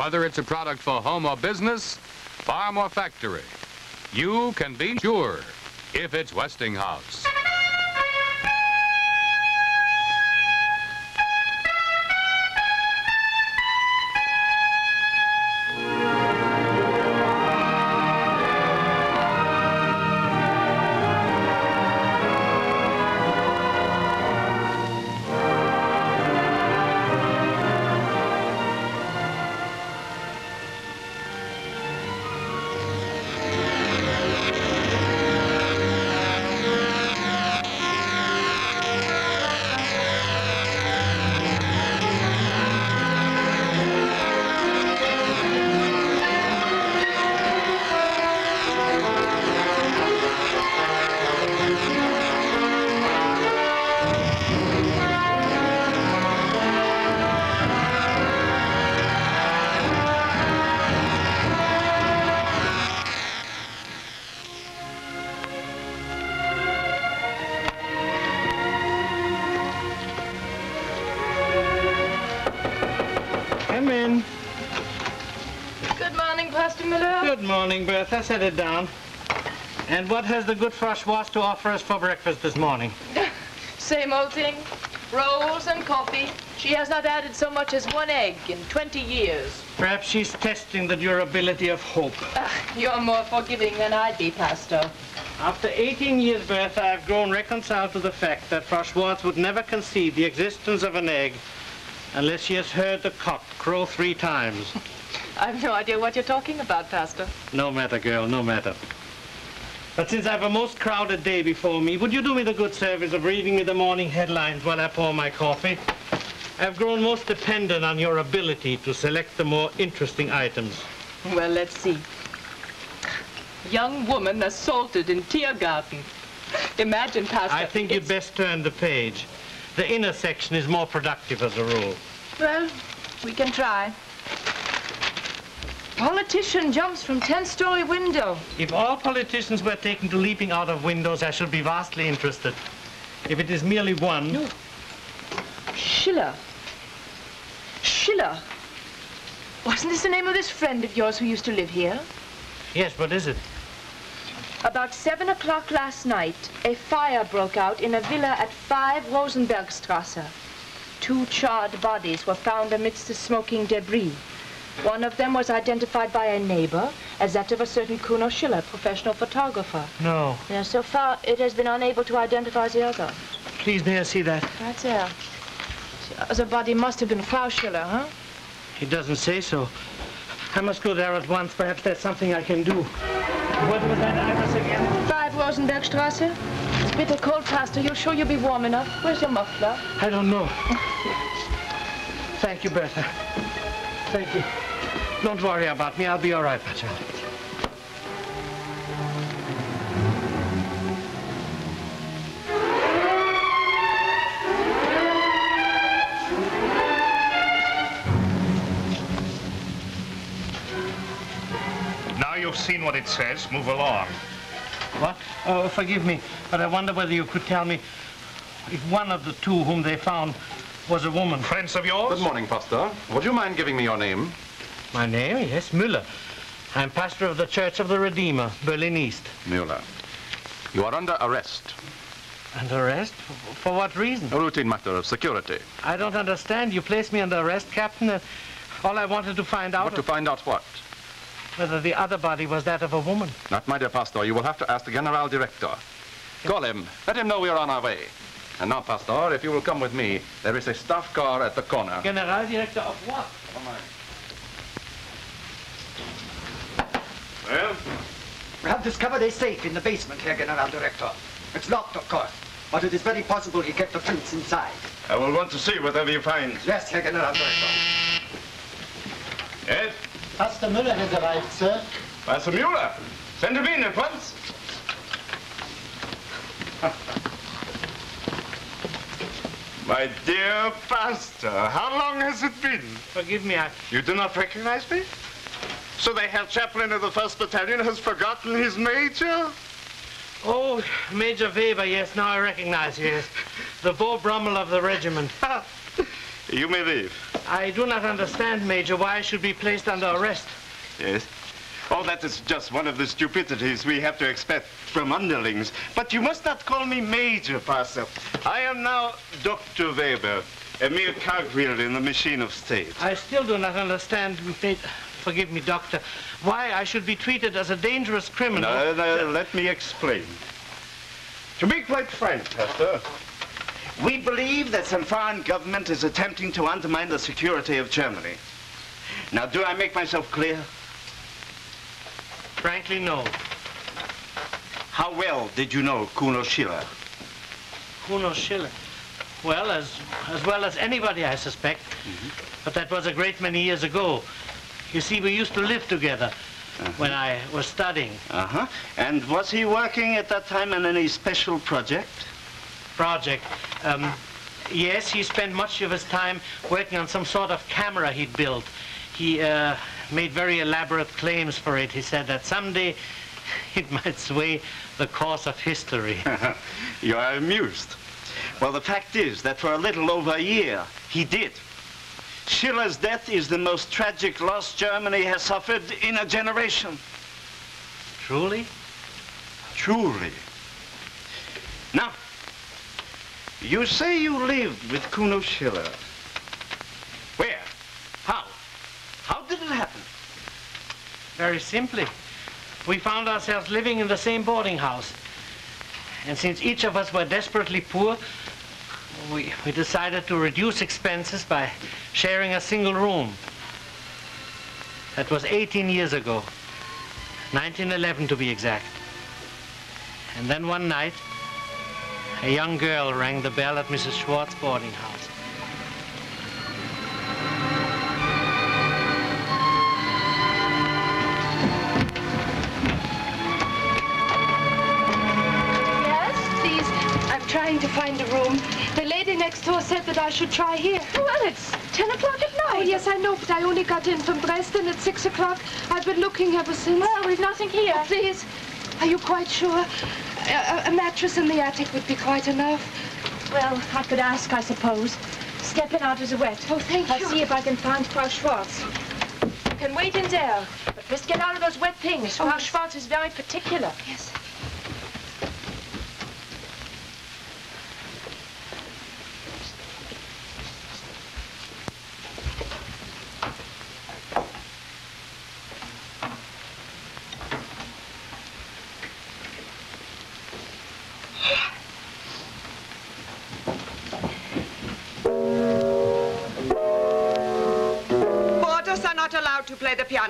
Whether it's a product for home or business, farm or factory, you can be sure if it's Westinghouse. Set it down. And what has the good Francoise to offer us for breakfast this morning? Same old thing. Rolls and coffee. She has not added so much as one egg in 20 years. Perhaps she's testing the durability of hope. Ah, you're more forgiving than I'd be, Pastor. After 18 years, Bertha, I've grown reconciled to the fact that Francoise would never concede the existence of an egg unless she has heard the cock crow three times. I've no idea what you're talking about, Pastor. No matter, girl, no matter. But since I've a most crowded day before me, would you do me the good service of reading me the morning headlines while I pour my coffee? I've grown most dependent on your ability to select the more interesting items. Well, let's see. Young woman assaulted in Tiergarten. Imagine, Pastor. I think you'd best turn the page. The inner section is more productive as a rule. Well, we can try. Politician jumps from 10-story window. If all politicians were taken to leaping out of windows, I should be vastly interested. If it is merely one, No. Schiller. Schiller. Wasn't this the name of this friend of yours who used to live here? yes, what is it? About 7 o'clock last night, a fire broke out in a villa at 5 Rosenbergstrasse. Two charred bodies were found amidst the smoking debris. One of them was identified by a neighbor as that of a certain Kuno Schiller, professional photographer. No. Now, so far, it has been unable to identify the other. Please, may I see that? Right there. The body must have been Frau Schiller, huh? He doesn't say so. I must go there at once. Perhaps there's something I can do. What was that address again? 5 Rosenbergstrasse. It's bitter cold, Pastor. You're sure you'll be warm enough? Where's your muffler? I don't know. Thank you, Bertha. Thank you. Don't worry about me. I'll be all right, child. Now you've seen what it says, move along. What? Oh, forgive me, but I wonder whether you could tell me if one of the two whom they found was a woman. Friends of yours? Good morning, Pastor. Would you mind giving me your name? My name? Yes, Müller. I'm pastor of the Church of the Redeemer, Berlin East. Müller, You are under arrest. Under arrest? For, for what reason? A routine matter of security. I don't understand. You placed me under arrest, Captain. and all I wanted to find out What to find out what? whether the other body was that of a woman. Not my dear Pastor. You will have to ask the General Director. Call him. Let him know we are on our way. And now, Pastor, if you will come with me, there is a staff car at the corner. Generaldirektor of what? Well, We have discovered a safe in the basement, Herr Generaldirektor. It's locked, of course, but it is very possible he kept the prints inside. I will want to see whatever you find. Yes, Herr Generaldirektor. Yes? Pastor Müller has arrived, sir. Pastor Müller? Send him in at once. My dear Pastor, how long has it been? Forgive me, I... You do not recognize me? So the Herr Chaplain of the 1st Battalion has forgotten his major? Oh, Major Weber, yes, now I recognize you, yes. The Beau Brummel of the regiment. You may leave. I do not understand, Major, why I should be placed under arrest. Yes. Oh, that is just one of the stupidities we have to expect from underlings. But you must not call me Major, Pastor. I am now Dr. Weber, a mere cogwheel in the machine of state. I still do not understand, forgive me, Doctor, why I should be treated as a dangerous criminal. No, no, let me explain. To be quite frank, Pastor, we believe that some foreign government is attempting to undermine the security of Germany. Now, do I make myself clear? Frankly, no. How well did you know Kuno Schiller? Kuno Schiller. Well, as, as well as anybody, I suspect. But that was a great many years ago. You see, we used to live together when I was studying. Uh-huh. And was he working at that time on any special project? project. Um, yes, he spent much of his time working on some sort of camera he'd built. He uh, made very elaborate claims for it. He said that someday it might sway the course of history. you are amused. Well, the fact is that for a little over a year, he did. Schiller's death is the most tragic loss Germany has suffered in a generation. Truly? Truly. Now, you say you lived with Kuno Schiller. Where? How? Did it happen? Very simply. We found ourselves living in the same boarding house. And since each of us were desperately poor, we, we decided to reduce expenses by sharing a single room. That was 18 years ago. 1911 to be exact. And then one night, a young girl rang the bell at Mrs. Schwartz's boarding house. Trying to find a room. The lady next door said that I should try here. Oh, well, it's 10 o'clock at oh, night. Oh, yes, I know, but I only got in from Dresden at 6 o'clock. I've been looking ever since. Well, we've nothing here. Oh, please. Are you quite sure? A, a- mattress in the attic would be quite enough. Well, I could ask, I suppose. Stepping out is a wet. Oh, thank I'll you. see if I can find Frau Schwartz. You can wait in there. But just get out of those wet things. Oh, Frau. Schwartz is very particular. Yes.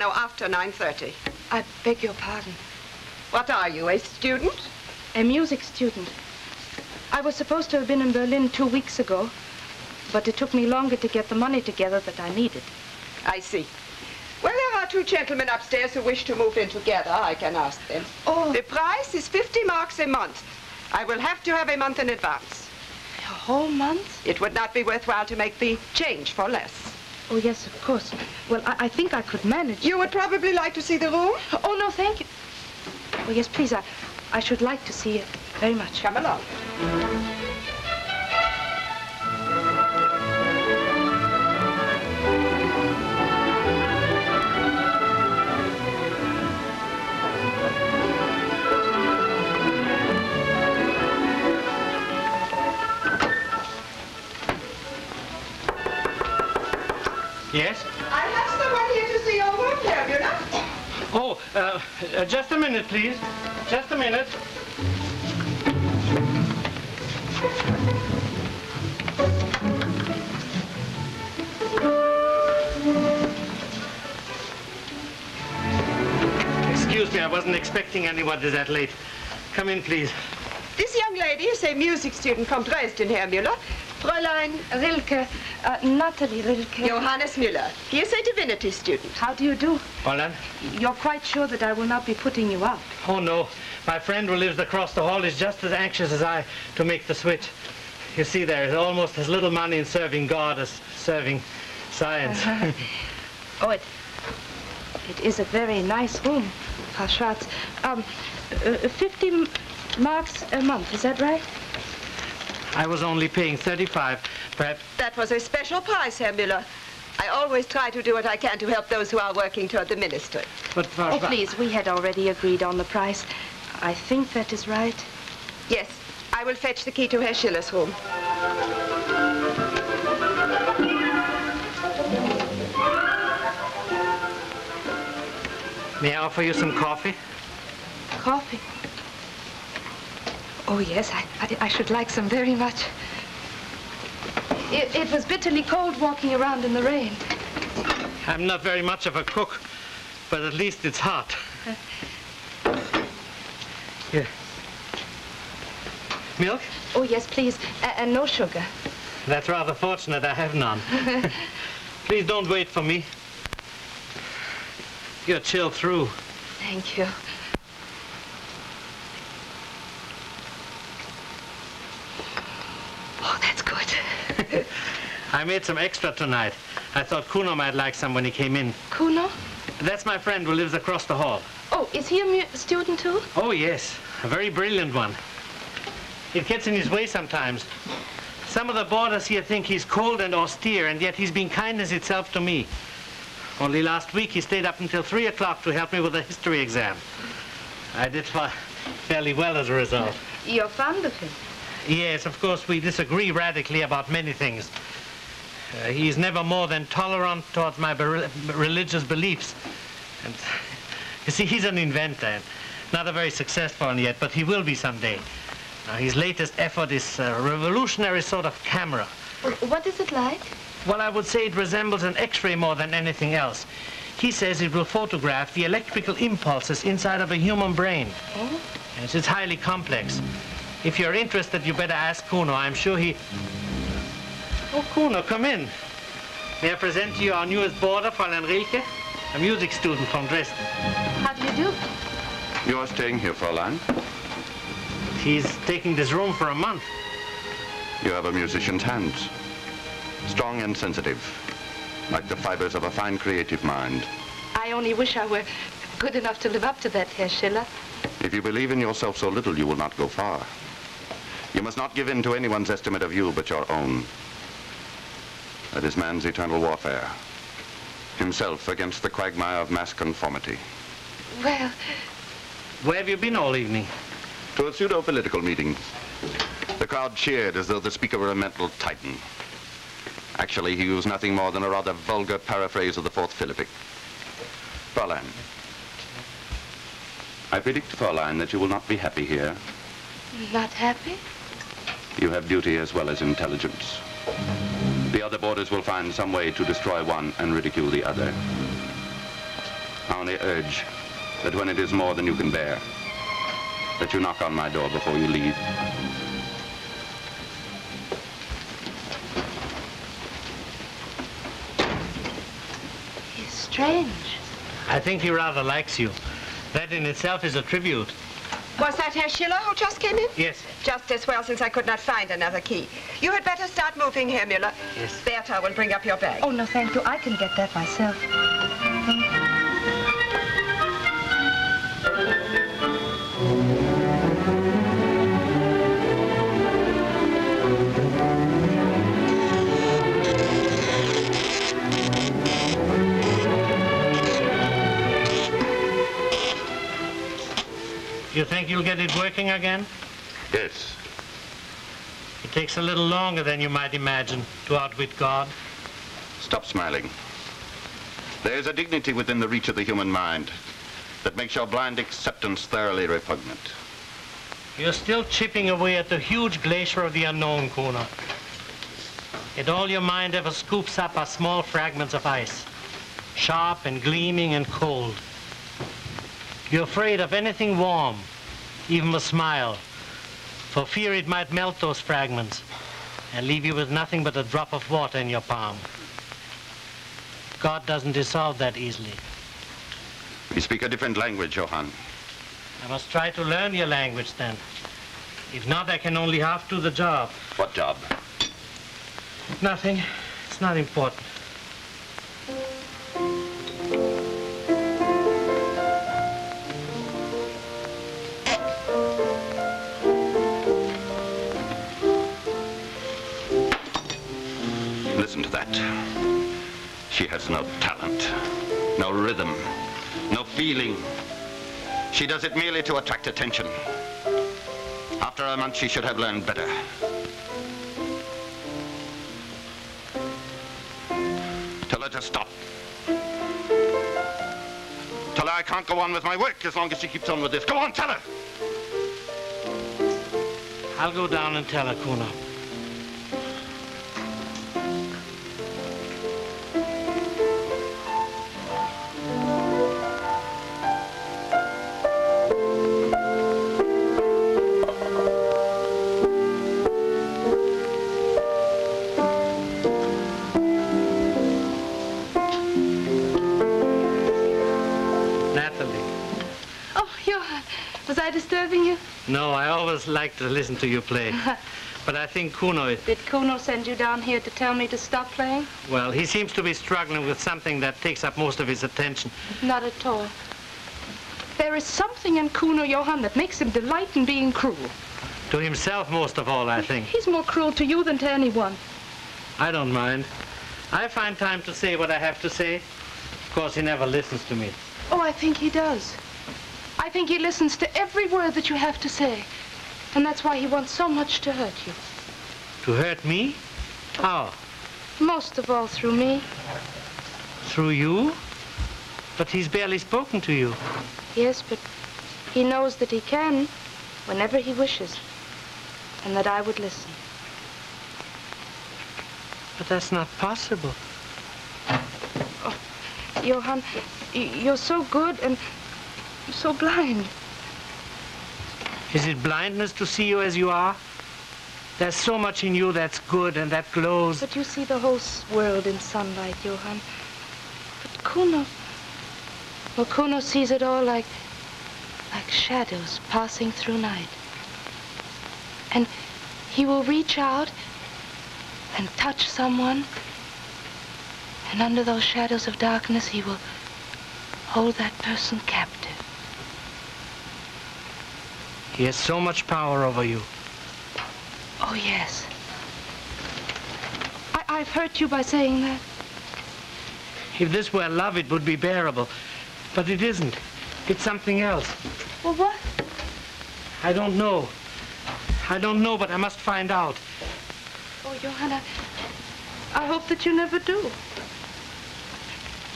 To play the piano after 9.30. I beg your pardon. What are you, a student? A music student. I was supposed to have been in Berlin two weeks ago, but it took me longer to get the money together that I needed. I see. Well, there are two gentlemen upstairs who wish to move in together. I can ask them. Oh. The price is 50 marks a month. I will have to have a month in advance. A whole month? It would not be worthwhile to make the change for less. Oh, yes, of course. Well, I, I think I could manage. You would probably like to see the room? Oh, no, thank you. Oh, yes, please, I, I should like to see it very much. Come along. Yes? I have someone here to see your room, have you not? Oh, uh, uh, just a minute, please. Just a minute. Excuse me, I wasn't expecting anybody that late. Come in, please. This young lady is a music student from Dresden, Herr Müller. Fräulein Rilke, uh, Natalie Rilke. Johannes Müller. He is a divinity student. How do you do? Fräulein? You're quite sure that I will not be putting you out? Oh, no. My friend who lives across the hall is just as anxious as I to make the switch. You see, there is almost as little money in serving God as serving science. Oh, it, it is a very nice room, Frau Schwartz. Um, uh, 50 marks a month, is that right? I was only paying 35 Perhaps. That was a special price, Herr Müller. I always try to do what I can to help those who are working toward the ministry. But uh, Oh, please, we had already agreed on the price. I think that is right. Yes, I will fetch the key to Herr Schiller's room. May I offer you some coffee? Coffee. Oh, yes, I, I, I should like some very much. It, it was bitterly cold walking around in the rain. I'm not very much of a cook, but at least it's hot. Here. Milk? Oh, yes, please. And no sugar. That's rather fortunate. I have none. Please don't wait for me. You're chilled through. Thank you. Oh, that's good. I made some extra tonight. I thought Kuno might like some when he came in. Kuno? That's my friend who lives across the hall. Oh, is he a mu- student too? Oh, yes. A very brilliant one. It gets in his way sometimes. Some of the boarders here think he's cold and austere, and yet he's been kindness itself to me. Only last week he stayed up until 3 o'clock to help me with a history exam. I did fa- fairly well as a result. You're fond of him. Yes, of course, we disagree radically about many things. Uh, he's never more than tolerant towards my religious beliefs. And you see, he's an inventor. Not a very successful one yet, but he will be someday. Now, his latest effort is a revolutionary sort of camera. What is it like? Well, I would say it resembles an X-ray more than anything else. He says it will photograph the electrical impulses inside of a human brain. Oh? Yes, it's highly complex. If you're interested, you better ask Kuno. I'm sure he... Oh, Kuno, come in. May I present to you our newest boarder, Fräulein Rilke, a music student from Dresden. How do you do? You're staying here, Fräulein. He's taking this room for a month. You have a musician's hands. Strong and sensitive, like the fibers of a fine creative mind. I only wish I were good enough to live up to that, Herr Schiller. If you believe in yourself so little, you will not go far. You must not give in to anyone's estimate of you but your own. That is man's eternal warfare. Himself against the quagmire of mass conformity. Well, Where have you been all evening? To a pseudo-political meeting. The crowd cheered as though the speaker were a mental titan. Actually, he used nothing more than a rather vulgar paraphrase of the Fourth Philippic. Fräulein. I predict, Fräulein, that you will not be happy here. not happy? You have duty as well as intelligence. The other boarders will find some way to destroy one and ridicule the other. I only urge that when it is more than you can bear, that you knock on my door before you leave. He's strange. I think he rather likes you. That in itself is a tribute. Was that Herr Schiller who just came in? Yes. Just as well, since I could not find another key. You had better start moving, Herr Müller. Yes. Bertha will bring up your bag. Oh, no, thank you. I can get that myself. You think you'll get it working again? Yes. It takes a little longer than you might imagine to outwit God. Stop smiling. There is a dignity within the reach of the human mind that makes your blind acceptance thoroughly repugnant. You're still chipping away at the huge glacier of the unknown, Kuno. Yet all your mind ever scoops up are small fragments of ice, sharp and gleaming and cold. You're afraid of anything warm, even a smile, for fear it might melt those fragments and leave you with nothing but a drop of water in your palm. God doesn't dissolve that easily. We speak a different language, Johann. I must try to learn your language then. If not, I can only half do the job. What job? Nothing. It's not important. She has no talent, no rhythm, no feeling. She does it merely to attract attention. After a month, she should have learned better. Tell her to stop. Tell her I can't go on with my work as long as she keeps on with this. Go on, tell her! I'll go down and tell her, Kuno. No, I always like to listen to you play. But I think Kuno, is- Did Kuno send you down here to tell me to stop playing? well, he seems to be struggling with something that takes up most of his attention. Not at all. There is something in Kuno, Johann, that makes him delight in being cruel. To himself, most of all, I think. He's more cruel to you than to anyone. I don't mind. I find time to say what I have to say. Of course, he never listens to me. Oh, I think he does. I think he listens to every word that you have to say. And that's why he wants so much to hurt you. To hurt me? How? Most of all through me. Through you? But he's barely spoken to you. Yes, but he knows that he can whenever he wishes. And that I would listen. But that's not possible. Oh, Johann, y- you're so good and so blind. Is it blindness to see you as you are? There's so much in you that's good and that glows. But you see the whole world in sunlight, Johann. But Kuno... Well, Kuno sees it all like... like shadows passing through night. And he will reach out and touch someone. And under those shadows of darkness, he will hold that person captive. He has so much power over you. Oh, yes. I- I've hurt you by saying that. If this were love, it would be bearable. But it isn't. It's something else. Well, what? I don't know. I don't know, but I must find out. Oh, Johanna, I hope that you never do.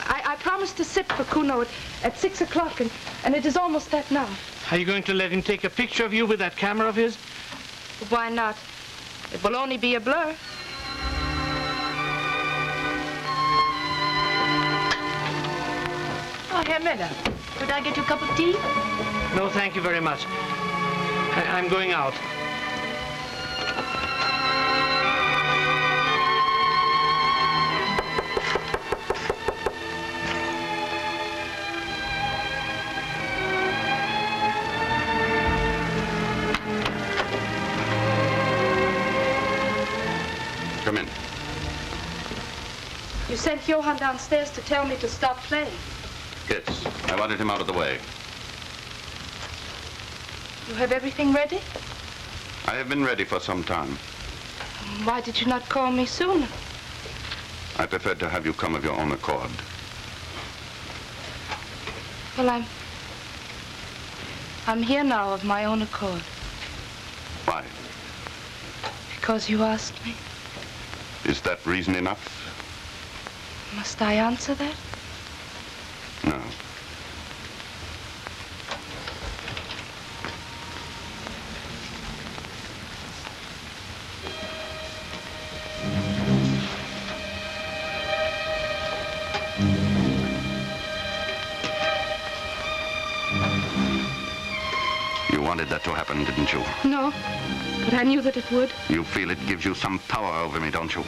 I, I promised to sit for Kuno at, at six o'clock, and, and it is almost that now. Are you going to let him take a picture of you with that camera of his? Why not? It will only be a blur. Oh, Herr Müller, could I get you a cup of tea? No, thank you very much. I, I'm going out. You sent Johann downstairs to tell me to stop playing. Yes, I wanted him out of the way. You have everything ready? I have been ready for some time. Why did you not call me sooner? I preferred to have you come of your own accord. Well, I'm... I'm here now of my own accord. Why? Because you asked me. Is that reason enough? Must I answer that? No. You wanted that to happen, didn't you? No, but I knew that it would. You feel it gives you some power over me, don't you?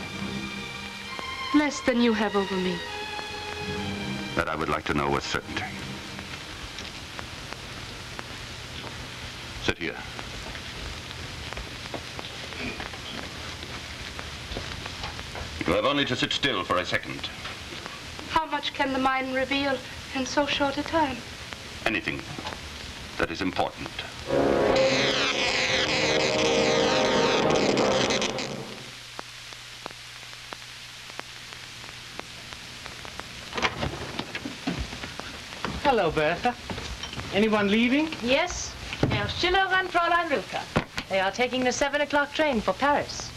Less than you have over me. That I would like to know with certainty. Sit here. You have only to sit still for a second. How much can the mind reveal in so short a time? Anything that is important. Hello, Bertha. Anyone leaving? Yes, Herr Schiller and Fräulein Rilke. They are taking the 7 o'clock train for Paris.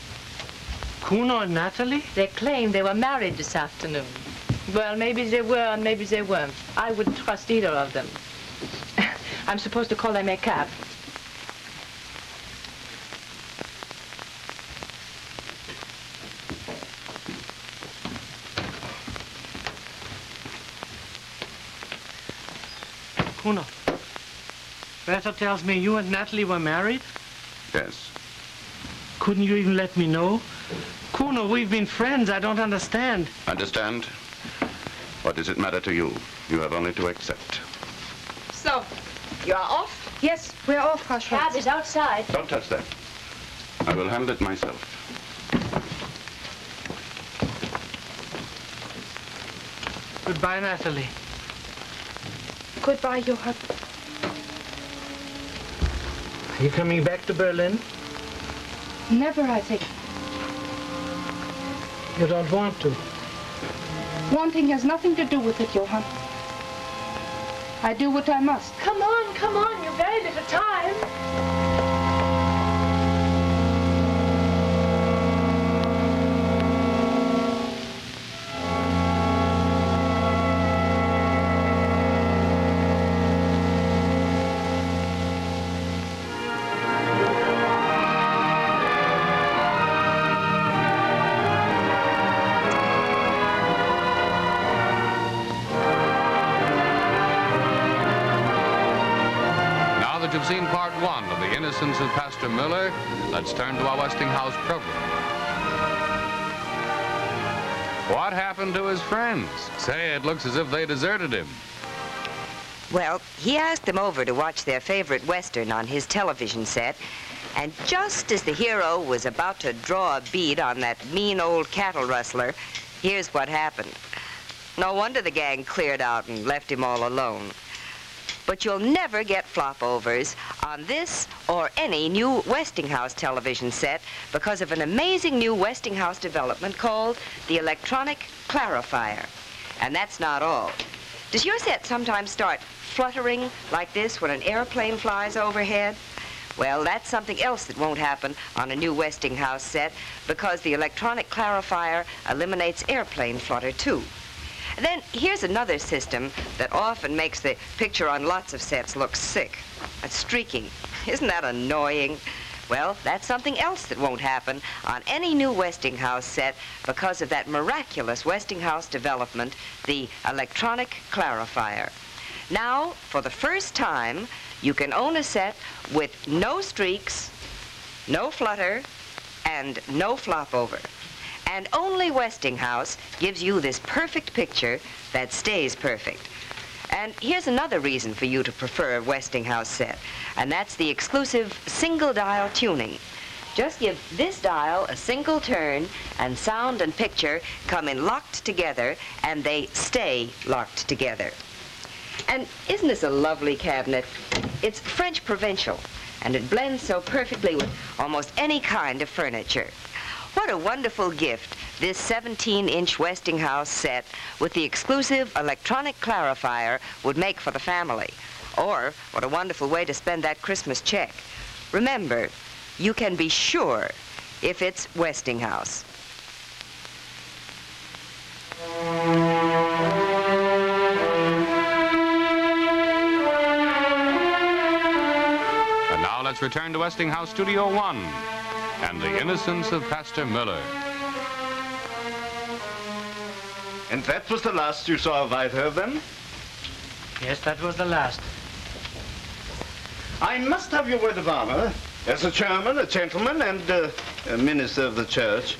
Kuno and Natalie? They claim they were married this afternoon. Well, maybe they were and maybe they weren't. I wouldn't trust either of them. I'm supposed to call them a cab. Kuno. Bertha tells me you and Natalie were married? Yes. Couldn't you even let me know? Kuno, we've been friends. I don't understand. Understand? What does it matter to you? You have only to accept. So, you are off? Yes, we're off, Frau Schwartz. Cab is outside. Don't touch that. I will handle it myself. Goodbye, Natalie. Goodbye, Johann. Are you coming back to Berlin? Never, I think. You don't want to. Wanting has nothing to do with it, Johann. I do what I must. Come on, come on. You've very little time. Seen part one of The Innocence of Pastor Müller, let's turn to our Westinghouse program. What happened to his friends? Say, it looks as if they deserted him. Well, he asked them over to watch their favorite Western on his television set, and just as the hero was about to draw a bead on that mean old cattle rustler, here's what happened. No wonder the gang cleared out and left him all alone. But you'll never get flopovers on this or any new Westinghouse television set because of an amazing new Westinghouse development called the Electronic Clarifier. And that's not all. Does your set sometimes start fluttering like this when an airplane flies overhead? Well, that's something else that won't happen on a new Westinghouse set because the electronic clarifier eliminates airplane flutter too. Then here's another system that often makes the picture on lots of sets look sick. That's streaking. Isn't that annoying? Well, that's something else that won't happen on any new Westinghouse set because of that miraculous Westinghouse development, the electronic clarifier. Now, for the first time, you can own a set with no streaks, no flutter, and no flop over. And only Westinghouse gives you this perfect picture that stays perfect. And here's another reason for you to prefer a Westinghouse set, and that's the exclusive single dial tuning. Just give this dial a single turn, and sound and picture come in locked together, and they stay locked together. And isn't this a lovely cabinet? It's French provincial, and it blends so perfectly with almost any kind of furniture. What a wonderful gift this 17-inch Westinghouse set with the exclusive electronic clarifier would make for the family. Or what a wonderful way to spend that Christmas check. Remember, you can be sure if it's Westinghouse. And now let's return to Westinghouse Studio One and The Innocence of Pastor Müller. And that was the last you saw of either of them? Yes, that was the last. I must have your word of honor, as a chairman, a gentleman, and uh, a minister of the church,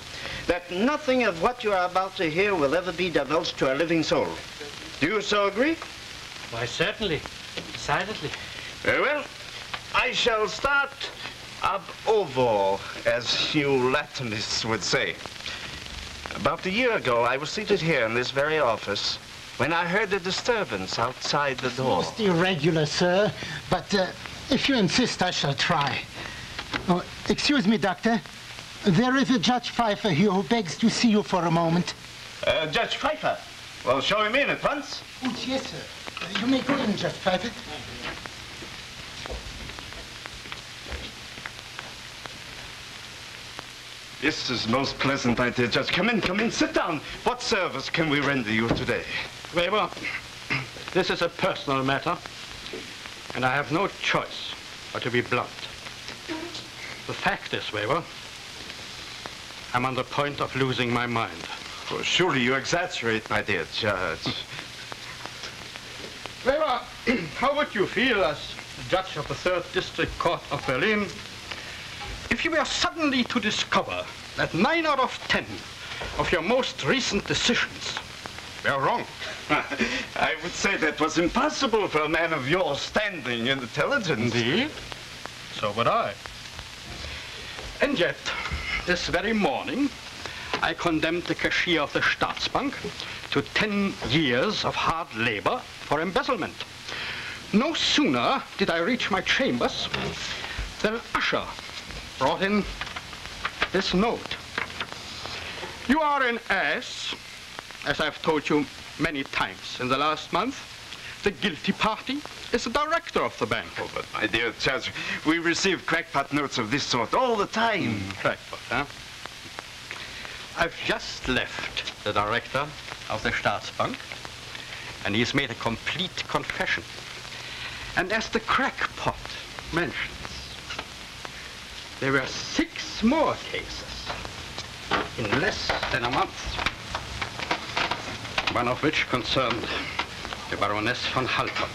that nothing of what you are about to hear will ever be divulged to a living soul. Do you so agree? Why, certainly. Decidedly. Very well. I shall start ab ovo, as you Latinists would say. About a year ago, I was seated here in this very office when I heard a disturbance outside the door. Most irregular, sir. But uh, if you insist, I shall try. Oh, excuse me, Doctor. There is a Judge Pfeiffer here who begs to see you for a moment. Uh, Judge Pfeiffer. Well, show him in at once. Oh, yes, sir. You may go in, Judge Pfeiffer. This is most pleasant, my dear Judge. Come in, come in, sit down. What service can we render you today? Weber, this is a personal matter, and I have no choice but to be blunt. The fact is, Weber, I'm on the point of losing my mind. Oh, surely you exaggerate, my dear Judge. Weber, how would you feel as judge of the Third District Court of Berlin if you were suddenly to discover that nine out of ten of your most recent decisions were wrong? I would say that was impossible for a man of your standing and intelligence. Indeed. So would I. And yet, this very morning, I condemned the cashier of the Staatsbank to 10 years of hard labor for embezzlement. No sooner did I reach my chambers than an usher brought in this note. You are an ass, as I've told you many times in the last month. The guilty party is the director of the bank. Oh, but my dear Judge, we receive crackpot notes of this sort all the time. Mm, crackpot, huh? I've just left the director of the Staatsbank, and he's made a complete confession. And as the crackpot mentions, there were six more cases in less than a month. One of which concerned the Baroness von Halper,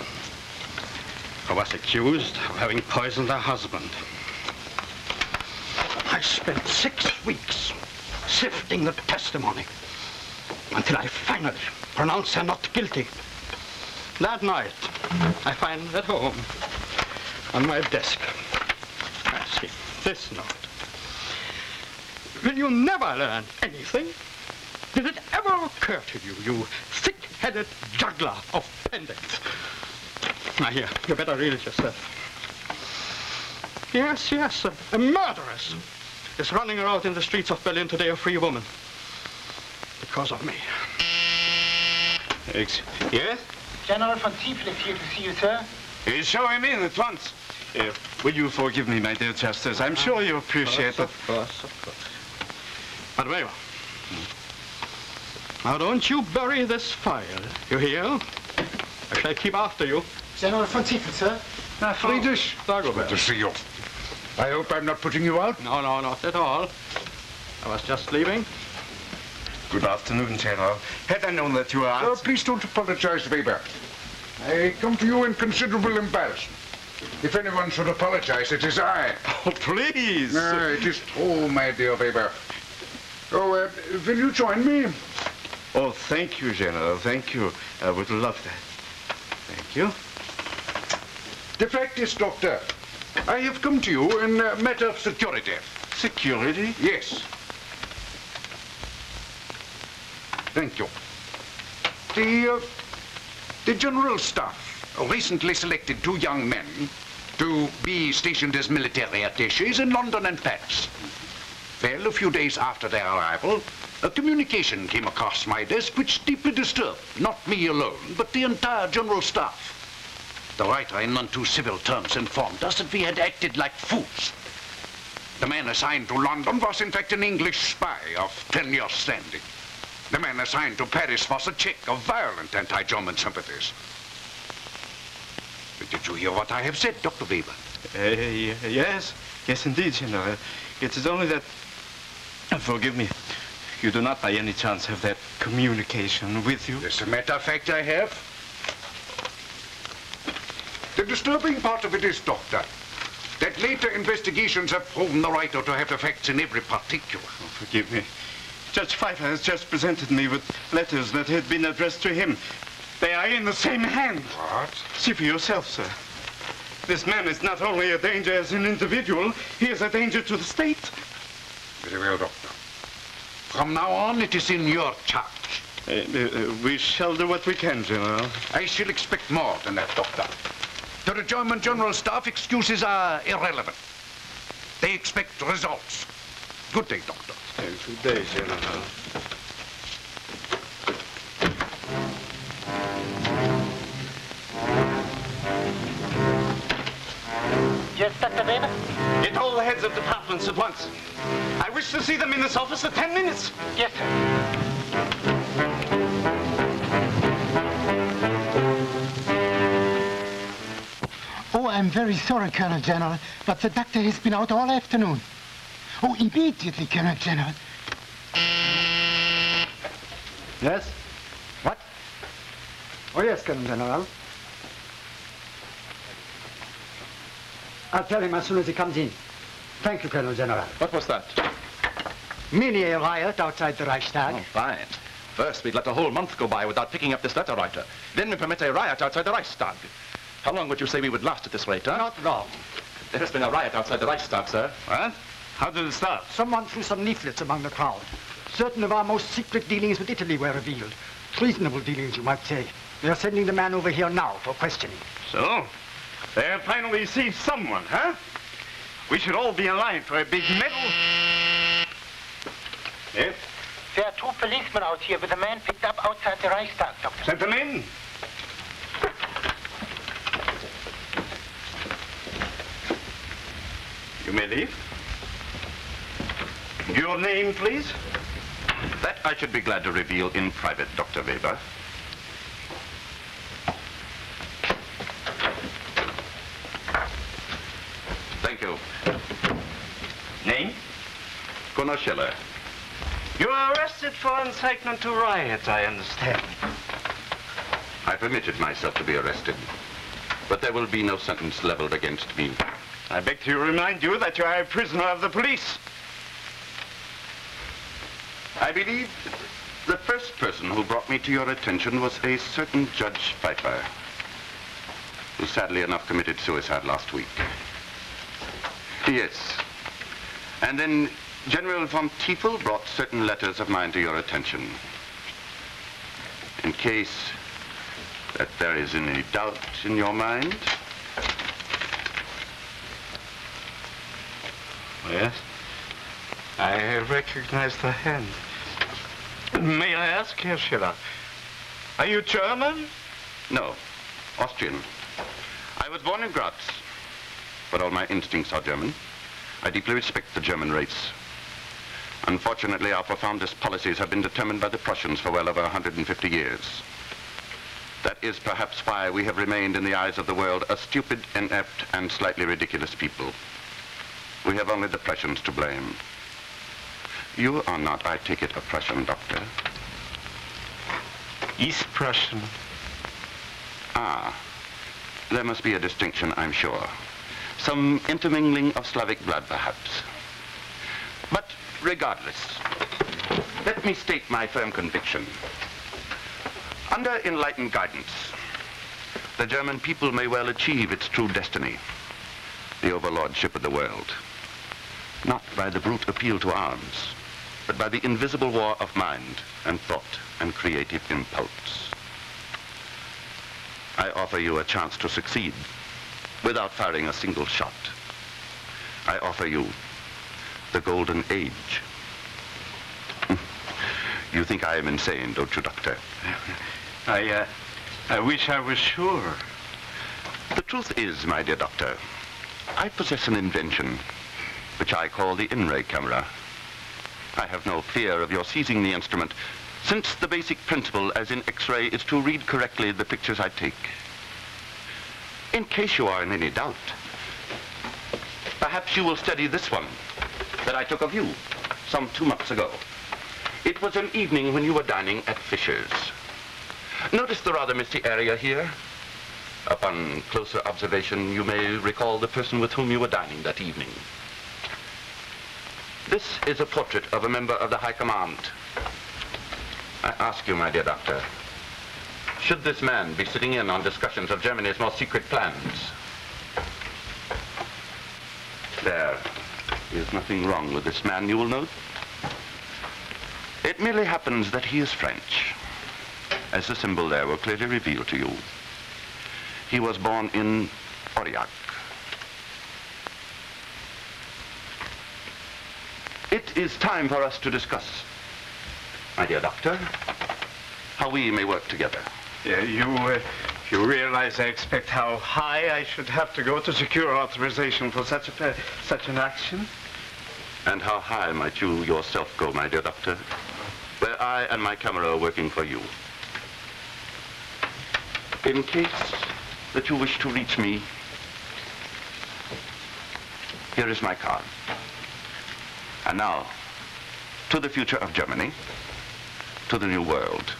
who was accused of having poisoned her husband. I spent six weeks sifting the testimony until I finally pronounced her not guilty. That night, I find at home on my desk, this note. Will you never learn anything? Did it ever occur to you, you thick-headed juggler of pendants? Now here, you better read it yourself. Yes, yes, a, a murderess is running around in the streets of Berlin today, a free woman. Because of me. Ex yes? General von Tiefel is here to see you, sir. Uh, show him in at once. Uh, will you forgive me, my dear Justice? I'm sure you appreciate it. Of course, of course. But wait. Now don't you bury this file, you hear? I shall keep after you. General von Tiefel, sir. Ah, Friedrich. Dagobert. Good to see you. I hope I'm not putting you out. No, no, not at all. I was just leaving. Good afternoon, General. Had I known that you were Oh, please don't apologize, Weber. I come to you in considerable embarrassment. If anyone should apologize, it is I. Oh, please. Ah, it is true, my dear Weber. Oh, uh, will you join me? Oh, thank you, General. Thank you. I would love that. Thank you. The fact is, Doctor, I have come to you in a matter of security. Security? Yes. Thank you. The, uh, the General Staff recently selected two young men to be stationed as military attaches in London and Paris. Well, a few days after their arrival, a communication came across my desk which deeply disturbed not me alone, but the entire General Staff. The writer, in none too civil terms, informed us that we had acted like fools. The man assigned to London was, in fact, an English spy of 10 years standing. The man assigned to Paris was a Czech of violent anti-German sympathies. Did you hear what I have said, Dr. Weber? Uh, yes. Yes, indeed, General. It is only that... uh, Forgive me. You do not by any chance have that communication with you? As a matter of fact, I have. The disturbing part of it is, Doctor, that later investigations have proven the writer to have effects in every particular. Oh, forgive me. Judge Pfeiffer has just presented me with letters that had been addressed to him. They are in the same hand. What? See for yourself, sir. This man is not only a danger as an individual, he is a danger to the state. Very well, Doctor. From now on, it is in your charge. Uh, uh, we shall do what we can, General. I shall expect more than that, Doctor. To the German General Staff, excuses are irrelevant. They expect results. Good day, Doctor. Good day, General. Get all the heads of departments at once. I wish to see them in this office at 10 minutes. Yes, sir. Oh, I'm very sorry, Colonel General, but the doctor has been out all afternoon. Oh, immediately, Colonel General. Yes? What? Oh, yes, Colonel General. I'll tell him as soon as he comes in. Thank you, Colonel General. What was that? Merely a riot outside the Reichstag. Oh, fine. First, we'd let a whole month go by without picking up this letter writer. Then we permit a riot outside the Reichstag. How long would you say we would last at this rate, huh? Not long. There has been a riot outside the Reichstag, sir. What? How did it start? Someone threw some leaflets among the crowd. Certain of our most secret dealings with Italy were revealed. Treasonable dealings, you might say. They are sending the man over here now for questioning. So, they have finally seized someone, huh? We should all be in line for a big medal. Yes? There are two policemen out here with a man picked up outside the Reichstag, Doctor. Send them in. You may leave. Your name, please? That I should be glad to reveal in private, Dr. Weber. Thank you. Name? Kuno Schiller. You are arrested for incitement to riot, I understand. I permitted myself to be arrested, but there will be no sentence leveled against me. I beg to remind you that you are a prisoner of the police. I believe the first person who brought me to your attention was a certain Judge Pfeiffer, who sadly enough committed suicide last week. Yes. And then General von Tiefel brought certain letters of mine to your attention. In case that there is any doubt in your mind, Yes? I recognize the hand. May I ask, Herr Schiller, are you German? No, Austrian. I was born in Graz, but all my instincts are German. I deeply respect the German race. Unfortunately, our profoundest policies have been determined by the Prussians for well over 150 years. That is perhaps why we have remained in the eyes of the world a stupid, inept, and slightly ridiculous people. We have only the Prussians to blame. You are not, I take it, a Prussian doctor. East Prussian. Ah, there must be a distinction, I'm sure. Some intermingling of Slavic blood, perhaps. But regardless, let me state my firm conviction. Under enlightened guidance, the German people may well achieve its true destiny, the overlordship of the world. Not by the brute appeal to arms, but by the invisible war of mind and thought and creative impulse. I offer you a chance to succeed without firing a single shot. I offer you the golden age. You think I am insane, don't you, Doctor? I, uh, I wish I was sure. The truth is, my dear Doctor, I possess an invention which I call the in-ray camera. I have no fear of your seizing the instrument, since the basic principle, as in X-ray, is to read correctly the pictures I take. In case you are in any doubt, perhaps you will study this one that I took of you some two months ago. It was an evening when you were dining at Fisher's. Notice the rather misty area here? Upon closer observation, you may recall the person with whom you were dining that evening. This is a portrait of a member of the High Command. I ask you, my dear doctor, should this man be sitting in on discussions of Germany's most secret plans? There is nothing wrong with this man, you will note. It merely happens that he is French, as the symbol there will clearly reveal to you. He was born in Aurillac. It is time for us to discuss, my dear doctor, how we may work together. Yeah, you, uh, You realize, I expect, how high I should have to go to secure authorization for such a such an action? And how high might you yourself go, my dear doctor? Where I and my camera are working for you. In case that you wish to reach me, here is my card. And now, to the future of Germany, to the new world.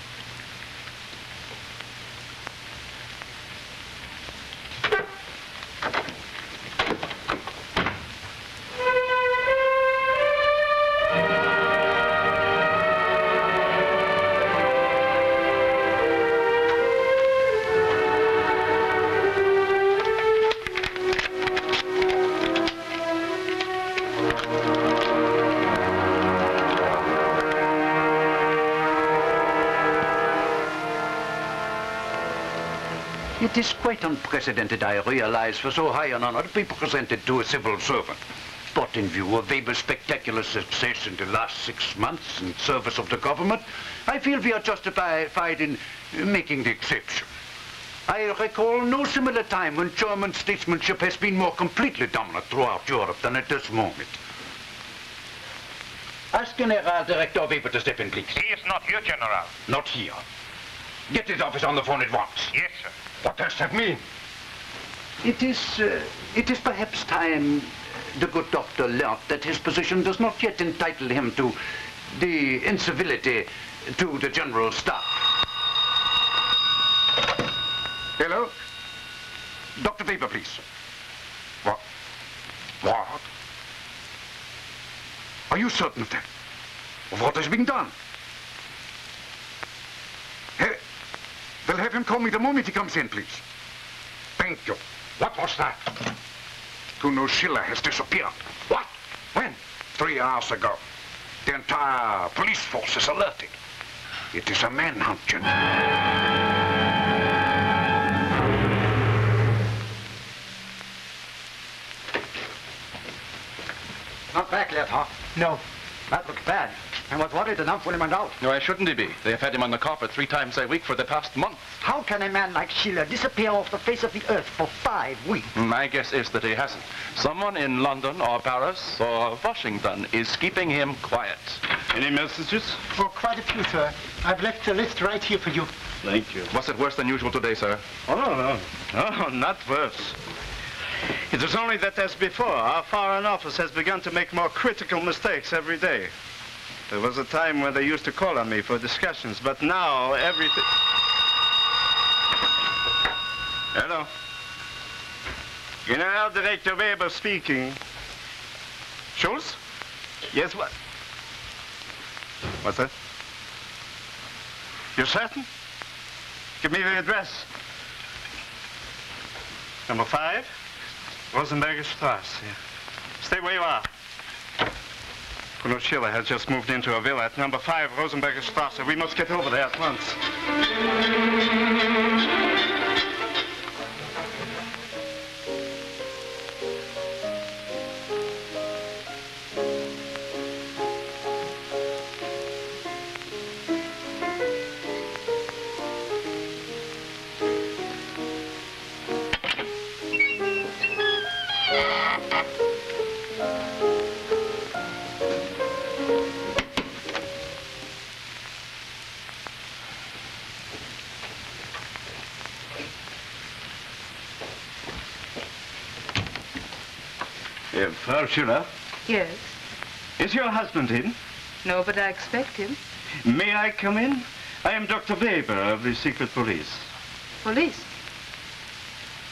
It is quite unprecedented, I realize, for so high an honor to be presented to a civil servant. But in view of Weber's spectacular success in the last six months in service of the government, I feel we are justified in making the exception. I recall no similar time when German statesmanship has been more completely dominant throughout Europe than at this moment. Ask General Director Weber to step in, please. He is not here, General. Not here. Get his office on the phone at once. Yes, sir. What does that mean? It is, uh, it is perhaps time the good doctor learnt that his position does not yet entitle him to the incivility to the general staff. Hello? Dr. Weber, please. What? What? Are you certain of that? Of what has been done? They'll have him call me the moment he comes in, please. Thank you. What was that? Kuno Schiller has disappeared. What? When? Three hours ago. The entire police force is alerted. It is a manhunt, General. Not back yet, huh? No. That looks bad. I was worried enough when he went out. Why shouldn't he be? They have had him on the carpet three times a week for the past month. How can a man like Schiller disappear off the face of the earth for five weeks? Hmm, my guess is that he hasn't. Someone in London or Paris or Washington is keeping him quiet. Any messages? Oh, quite a few, sir. I've left a list right here for you. Thank you. Was it worse than usual today, sir? Oh, no, no. No, not worse. It is only that as before, our Foreign Office has begun to make more critical mistakes every day. There was a time when they used to call on me for discussions, but now everything... Hello. General Director Weber speaking. Schultz? Yes, what? What's that? You're certain? Give me the address. Number five, Rosenberger Strasse. Stay where you are. Kuno Schiller has just moved into a villa at number five, Rosenberger Strasse. We must get over there at once. Frau Schiller, Yes. is your husband in? No, but I expect him. May I come in? I am Dr. Weber of the secret police. Police.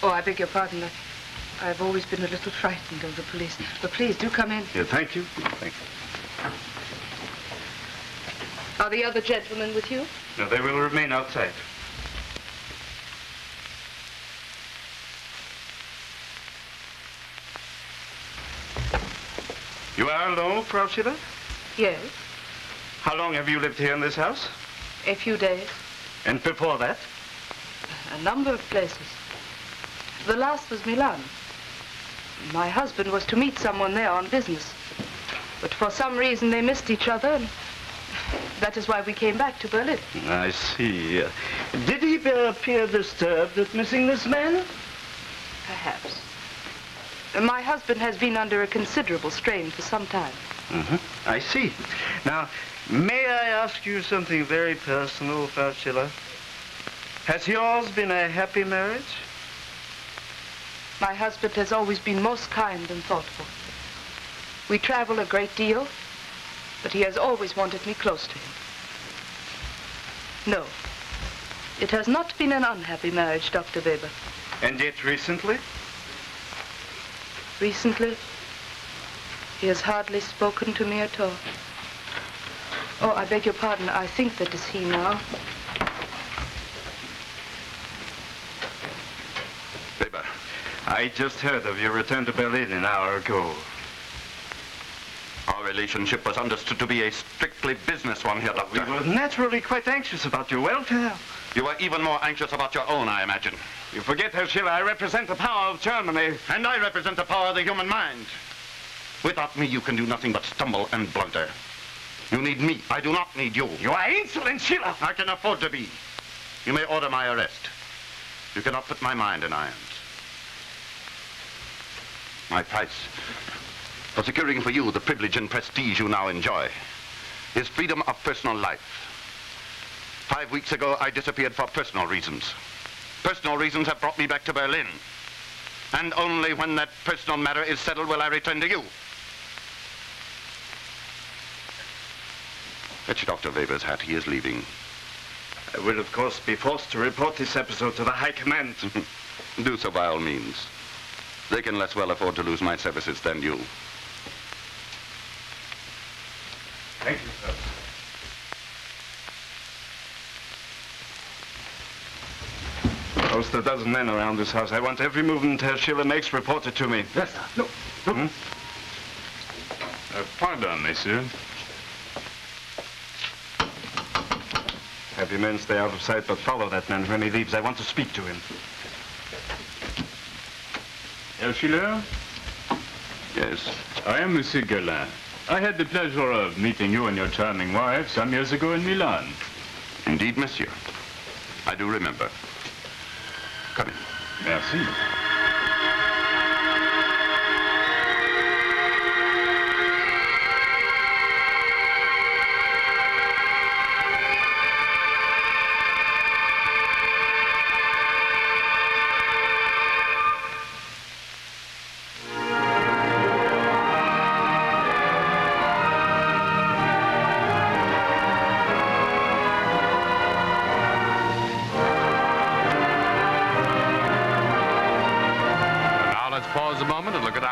Oh, I beg your pardon. I- I've always been a little frightened of the police. But please, do come in. Yeah, thank you. Thank you. Are the other gentlemen with you? No, they will remain outside. Are alone, Frau Schiller? Yes. How long have you lived here in this house? A few days. And before that? A number of places. The last was Milan. My husband was to meet someone there on business. But for some reason they missed each other, and that is why we came back to Berlin. I see. Did he appear disturbed at missing this man? Perhaps. My husband has been under a considerable strain for some time. Mm-hmm. I see. Now, may I ask you something very personal, Frau Schiller? Has yours been a happy marriage? My husband has always been most kind and thoughtful. We travel a great deal, but he has always wanted me close to him. No, it has not been an unhappy marriage, Dr. Weber. And yet recently? Recently, he has hardly spoken to me at all. Oh, I beg your pardon. I think that is he now. Weber. I just heard of your return to Berlin an hour ago. Our relationship was understood to be a strictly business one here, Doctor. We were naturally quite anxious about your welfare. You were even more anxious about your own, I imagine. You forget, Herr Schiller, I represent the power of Germany. And I represent the power of the human mind. Without me, you can do nothing but stumble and blunder. You need me. I do not need you. You are insolent, Schiller. I can afford to be. You may order my arrest. You cannot put my mind in irons. My price for securing for you the privilege and prestige you now enjoy is freedom of personal life. Five weeks ago, I disappeared for personal reasons. Personal reasons have brought me back to Berlin. And only when that personal matter is settled will I return to you. Fetch Dr. Weber's hat. He is leaving. I will, of course, be forced to report this episode to the High Command. Do so by all means. They can less well afford to lose my services than you. Thank you, sir. Post a dozen men around this house. I want every movement Herr Schiller makes reported to me. Yes, sir. Look, look. Hmm? Uh, pardon, monsieur. Have your men stay out of sight, but follow that man when he leaves. I want to speak to him. Herr Schiller? Yes. I am Monsieur Guerlain. I had the pleasure of meeting you and your charming wife some years ago in Milan. Indeed, monsieur. I do remember. Come in. Merci.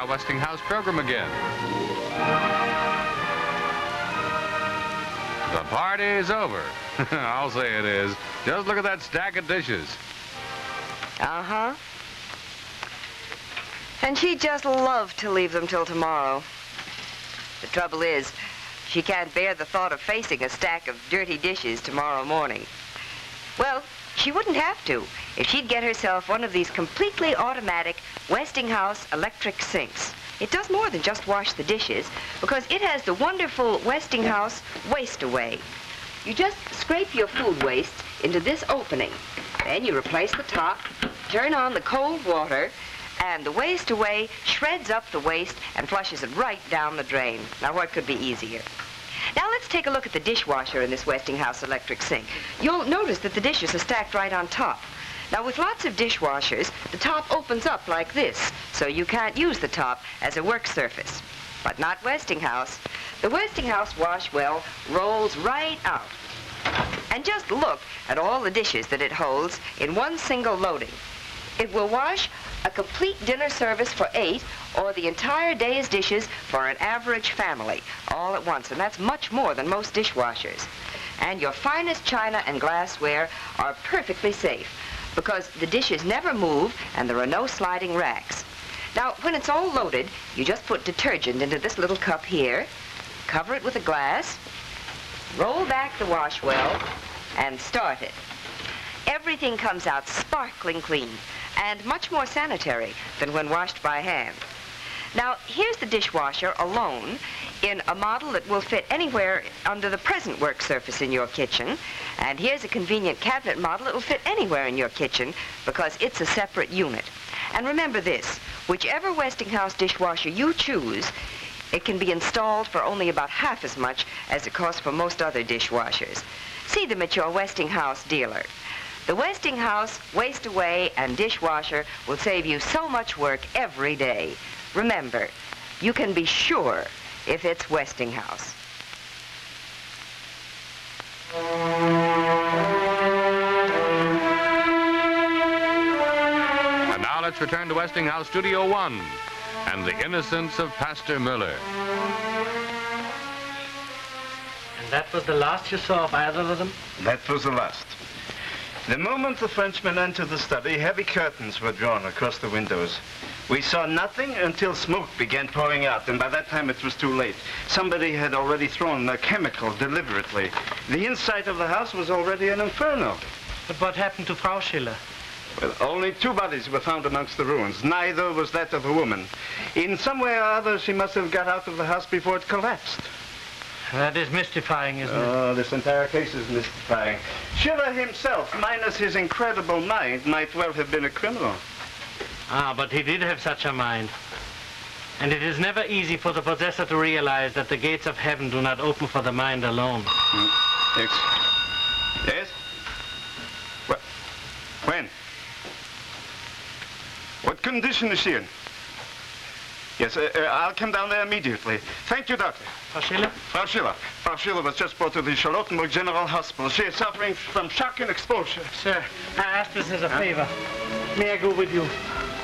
Westinghouse program again. The party's over. I'll say it is. Just look at that stack of dishes. Uh-huh. And she'd just love to leave them till tomorrow. The trouble is, she can't bear the thought of facing a stack of dirty dishes tomorrow morning. Well, she wouldn't have to if she'd get herself one of these completely automatic Westinghouse electric sinks. It does more than just wash the dishes because it has the wonderful Westinghouse waste away. You just scrape your food waste into this opening. Then you replace the top, turn on the cold water, and the waste away shreds up the waste and flushes it right down the drain. Now, what could be easier? Now, let's take a look at the dishwasher in this Westinghouse electric sink. You'll notice that the dishes are stacked right on top. Now, with lots of dishwashers, the top opens up like this, so you can't use the top as a work surface. But not Westinghouse. The Westinghouse wash well rolls right out. And just look at all the dishes that it holds in one single loading. It will wash a complete dinner service for eight or the entire day's dishes for an average family all at once. And that's much more than most dishwashers. And your finest china and glassware are perfectly safe because the dishes never move and there are no sliding racks. Now, when it's all loaded, you just put detergent into this little cup here, cover it with a glass, roll back the wash well, and start it. Everything comes out sparkling clean and much more sanitary than when washed by hand. Now, here's the dishwasher alone in a model that will fit anywhere under the present work surface in your kitchen. And here's a convenient cabinet model that will fit anywhere in your kitchen because it's a separate unit. And remember this, whichever Westinghouse dishwasher you choose, it can be installed for only about half as much as it costs for most other dishwashers. See them at your Westinghouse dealer. The Westinghouse Waste Away and Dishwasher will save you so much work every day. Remember, you can be sure if it's Westinghouse. And now let's return to Westinghouse Studio One and the innocence of Pastor Müller. And that was the last you saw of either of them? That was the last. The moment the Frenchman entered the study, heavy curtains were drawn across the windows. We saw nothing until smoke began pouring out, and by that time it was too late. Somebody had already thrown a chemical deliberately. The inside of the house was already an inferno. But what happened to Frau Schiller? Well, only two bodies were found amongst the ruins. Neither was that of a woman. In some way or other, she must have got out of the house before it collapsed. That is mystifying, isn't it? Oh, this entire case is mystifying. Schiller himself, minus his incredible mind, might well have been a criminal. Ah, but he did have such a mind. And it is never easy for the possessor to realize that the gates of heaven do not open for the mind alone. Hmm. Yes? Yes? When? What condition is she in? Yes, uh, uh, I'll come down there immediately. Thank you, Doctor. Frau Schiller? Frau Schiller. Frau Schiller was just brought to the Charlottenburg General Hospital. She is suffering from shock and exposure. Sir, I ask this as a favor. May I go with you?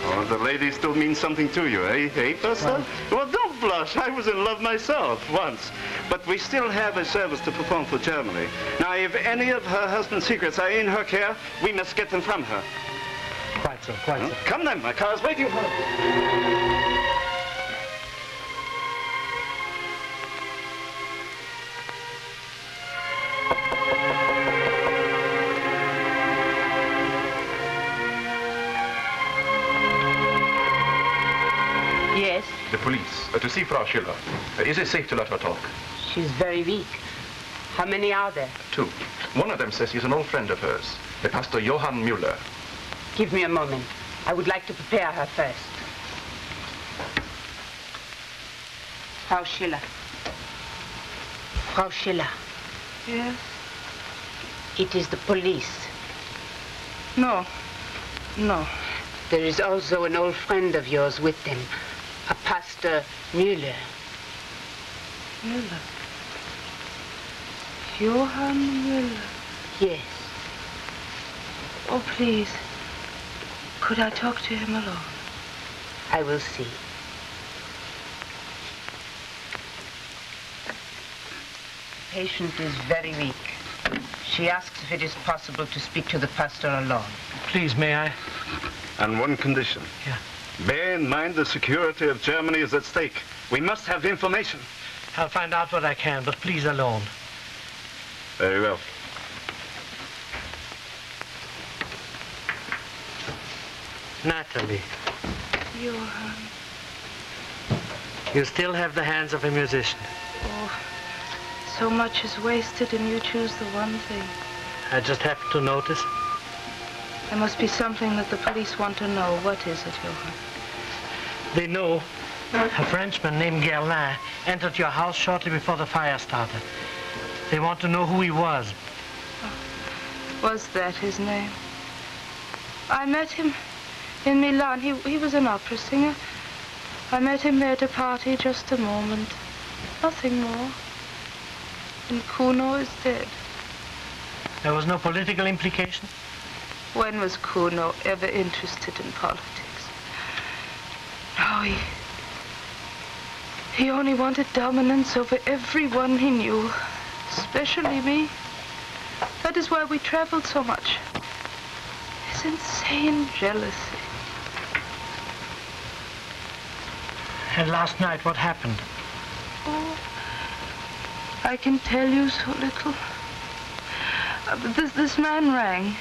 Oh, the lady still means something to you, eh? Eh, Pastor? Well, don't blush. I was in love myself once. But we still have a service to perform for Germany. Now, if any of her husband's secrets are in her care, we must get them from her. Quite so, quite so. Come then, my car's waiting for us. To see Frau Schiller. Uh, is it safe to let her talk? she's very weak. How many are there? Two. One of them says he's an old friend of hers, the Pastor Johann Müller. Give me a moment. I would like to prepare her first. Frau Schiller. Frau Schiller, Yes? it is the police. No. No. There is also an old friend of yours with them, a Pastor Müller. Müller. Johann Müller. Yes. Oh, please. Could I talk to him alone? I will see. The patient is very weak. She asks if it is possible to speak to the pastor alone. Please, may I? On one condition. Yeah. Bear in mind the security of Germany is at stake. We must have information. I'll find out what I can, but please alone. Very well. Natalie, Johann. Um, you still have the hands of a musician. Oh, so much is wasted and you choose the one thing. I just happened to notice. There must be something that the police want to know. What is it, Johann? They know a Frenchman named Gerlin entered your house shortly before the fire started. They want to know who he was. Oh, was that his name? I met him in Milan. He, he was an opera singer. I met him there at a party just a moment. Nothing more. And Kuno is dead. There was no political implication? When was Kuno ever interested in politics? No, he... He only wanted dominance over everyone he knew, especially me. That is why we traveled so much. His insane jealousy. And last night, what happened? Oh, I can tell you so little. Uh, this, this man rang.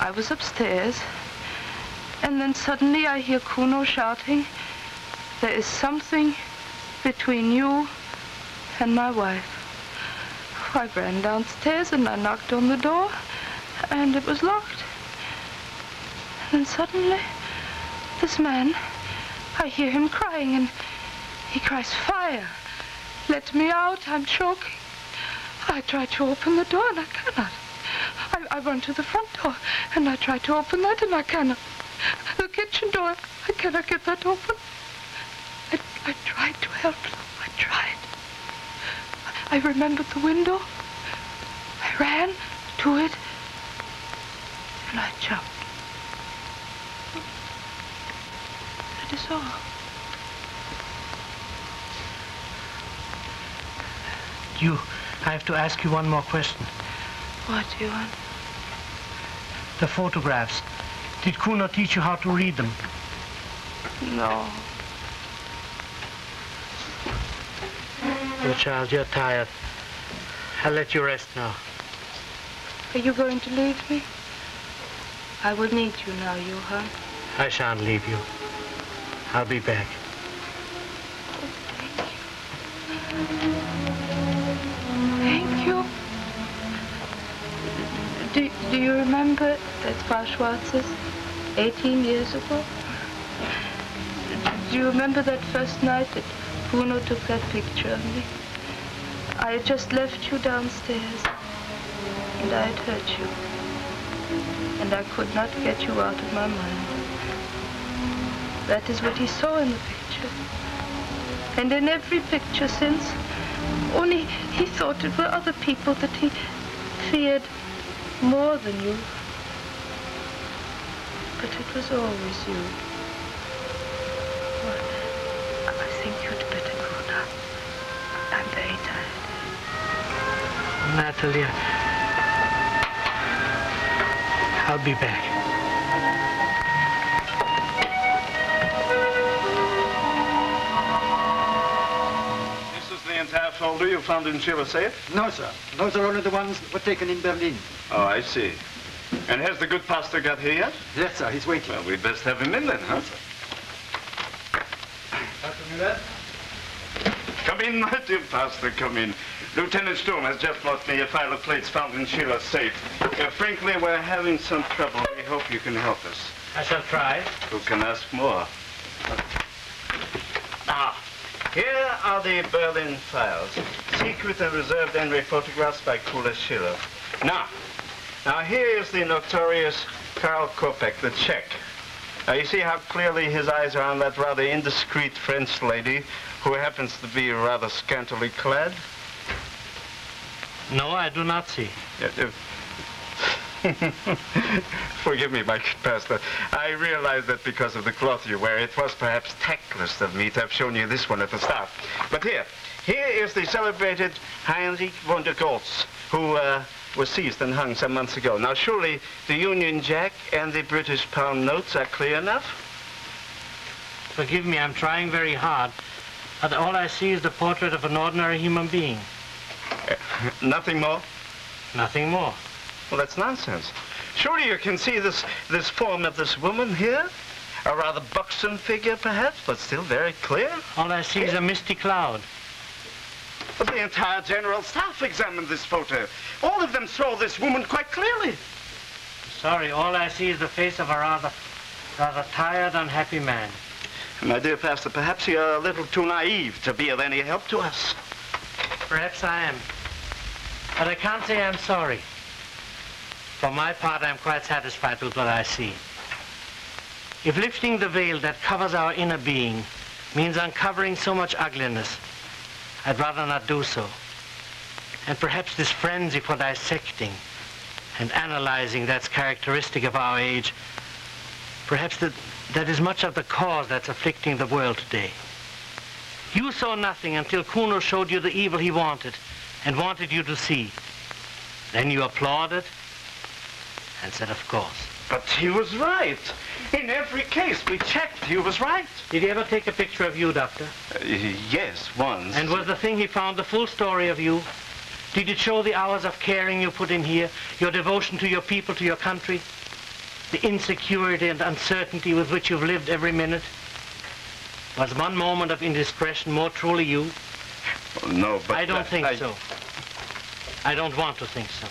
I was upstairs. And then suddenly I hear Kuno shouting, there is something between you and my wife. I ran downstairs and I knocked on the door and it was locked. And then suddenly, this man, I hear him crying and he cries, fire, let me out, I'm choking. I try to open the door and I cannot. I, run to the front door and I try to open that and I cannot. The kitchen door, I cannot get that open. I, I tried to help them. I tried. I remembered the window. I ran to it and I jumped. That is all. You, I have to ask you one more question. What do you want? The photographs. Did Kuno teach you how to read them? No. Oh, child, you're tired. I'll let you rest now. Are you going to leave me? I will need you now, Johann. I shan't leave you. I'll be back. Oh, thank Do, do you remember at Frau Schwarz's 18 years ago? Do you remember that first night that Kuno took that picture of me? I had just left you downstairs, and I had hurt you. And I could not get you out of my mind. That is what he saw in the picture. And in every picture since, only he thought it were other people that he feared more than you. But it was always you. Well, I think you'd better go now. I'm very tired. Natalia. I'll be back. This is the entire folder you found in Schiller's safe? No, sir. Those are only the ones that were taken in Berlin. Oh, I see. And has the good pastor got here yet? Yes, sir. He's waiting. Well, we'd best have him in then, huh? Dr. Müller? Come in, my dear pastor, come in. Lieutenant Sturm has just brought me a file of plates found in Schiller's safe. Uh, frankly, we're having some trouble. We hope you can help us. I shall try. Who can ask more? Now, here are the Berlin files. Secret and reserved in-ray photographs by Kuno Schiller. Now, now here is the notorious Karl Kopek, the Czech. Now, you see how clearly his eyes are on that rather indiscreet French lady who happens to be rather scantily clad? No, I do not see. Forgive me, my pastor. I realize that because of the cloth you wear, it was perhaps tactless of me to have shown you this one at the start. But here, here is the celebrated Heinrich von der Goltz, who uh, was seized and hung some months ago. Now, surely the Union Jack and the British pound notes are clear enough? Forgive me, I'm trying very hard. But all I see is the portrait of an ordinary human being. Uh, nothing more? Nothing more. Well, that's nonsense. Surely you can see this, this form of this woman here? A rather buxom figure, perhaps, but still very clear. All I see is a misty cloud. But the entire general staff examined this photo. All of them saw this woman quite clearly. Sorry, all I see is the face of a rather, rather tired, unhappy man. My dear Pastor, perhaps you're a little too naive to be of any help to us. Perhaps I am. But I can't say I'm sorry. For my part, I'm quite satisfied with what I see. If lifting the veil that covers our inner being means uncovering so much ugliness, I'd rather not do so. And perhaps this frenzy for dissecting and analyzing that's characteristic of our age, perhaps that, that is much of the cause that's afflicting the world today. You saw nothing until Kuno showed you the evil he wanted and wanted you to see. Then you applauded and said, of course. But he was right. In every case we checked, he was right. Did he ever take a picture of you, Doctor? Uh, yes, once. And was the thing he found the full story of you? Did it show the hours of caring you put in here, your devotion to your people, to your country, the insecurity and uncertainty with which you've lived every minute? Was one moment of indiscretion more truly you? No, but... I don't uh, think I- so. I don't want to think so.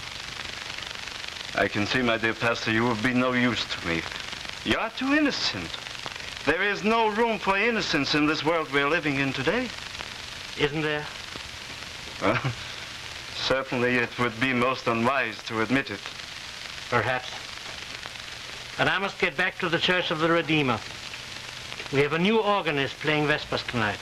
I can see, my dear pastor, you will be no use to me. You are too innocent. There is no room for innocence in this world we're living in today. Isn't there? Well, certainly it would be most unwise to admit it. Perhaps. But I must get back to the Church of the Redeemer. We have a new organist playing Vespers tonight.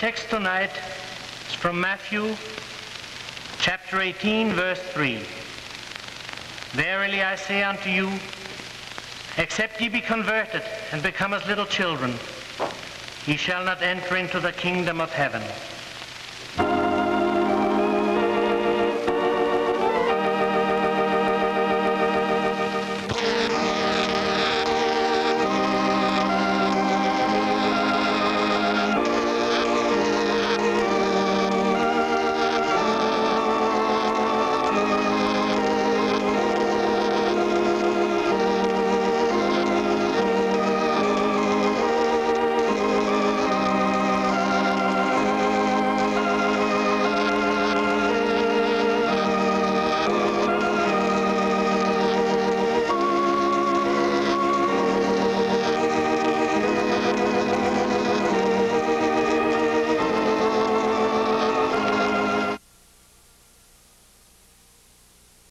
Text tonight is from Matthew chapter 18, verse 3. Verily I say unto you, except ye be converted and become as little children, ye shall not enter into the kingdom of heaven.